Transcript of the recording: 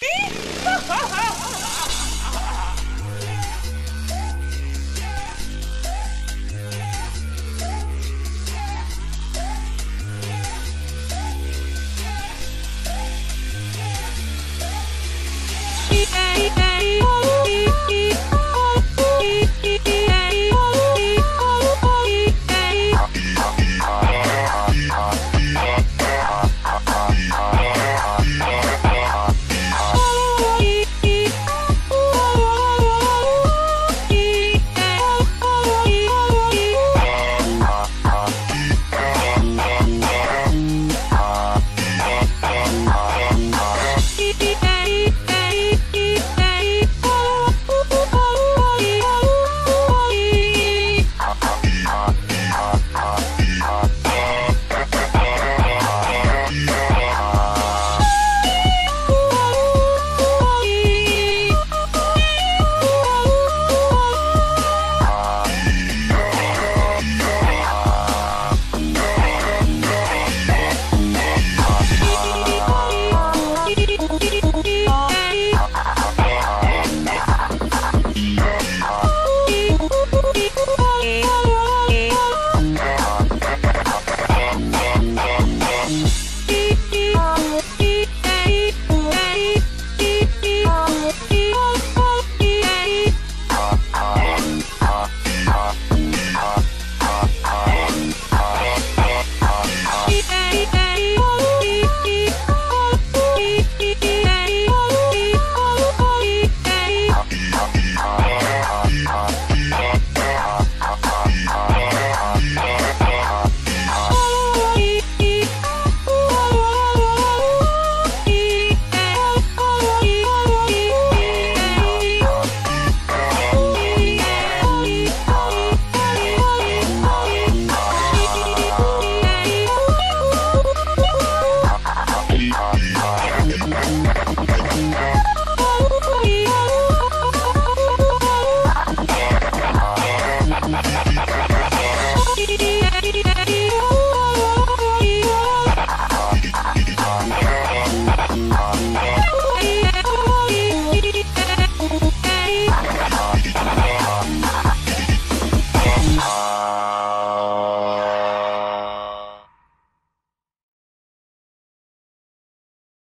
Beep! beat.